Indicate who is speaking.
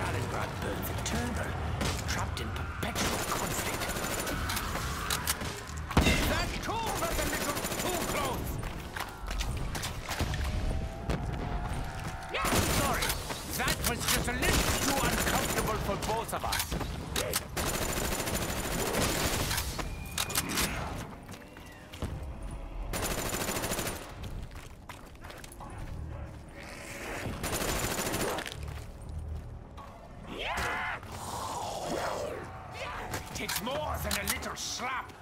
Speaker 1: Stalingrad burns it. Was just a little too uncomfortable for both of us. It's more than a little slap.